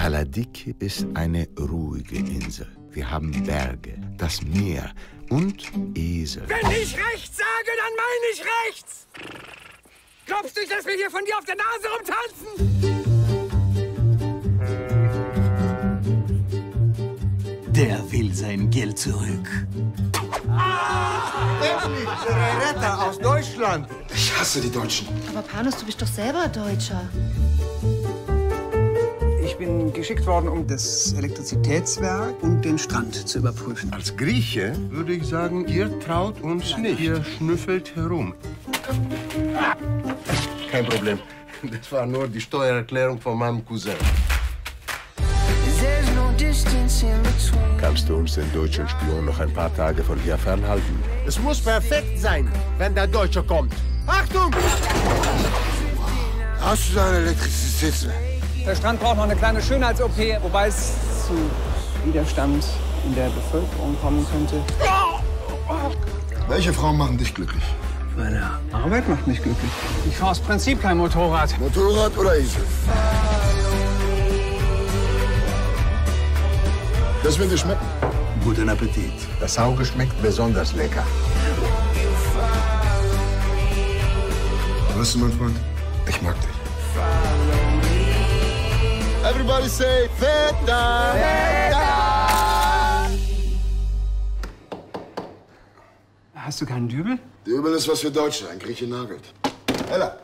Paladiki ist eine ruhige Insel. Wir haben Berge, das Meer und Esel. Wenn ich rechts sage, dann meine ich rechts! Glaubst du nicht, dass wir hier von dir auf der Nase rumtanzen? Der will sein Geld zurück. Endlich, der Retter aus Deutschland. Ich hasse die Deutschen. Aber Panos, du bist doch selber Deutscher. Ich bin geschickt worden, um das Elektrizitätswerk und den Strand zu überprüfen. Als Grieche würde ich sagen, ihr traut uns nicht. Ihr schnüffelt herum. Kein Problem. Das war nur die Steuererklärung von meinem Cousin. Kannst du uns den deutschen Spion noch ein paar Tage von hier fernhalten? Es muss perfekt sein, wenn der Deutsche kommt. Achtung! Hast du da ein Elektrizitätswerk? Der Strand braucht noch eine kleine Schönheits-OP, wobei es zu Widerstand in der Bevölkerung kommen könnte. Welche Frauen machen dich glücklich? Meine Arbeit macht mich glücklich. Ich fahre aus Prinzip kein Motorrad. Motorrad oder Esel? Das wird dir schmecken. Guten Appetit. Das Auge schmeckt besonders lecker. Weißt du, mein Freund, ich mag dich. Everybody say Feta! Hast du keinen Dübel? Dübel ist was für Deutsche, ein Grieche nagelt. Ella,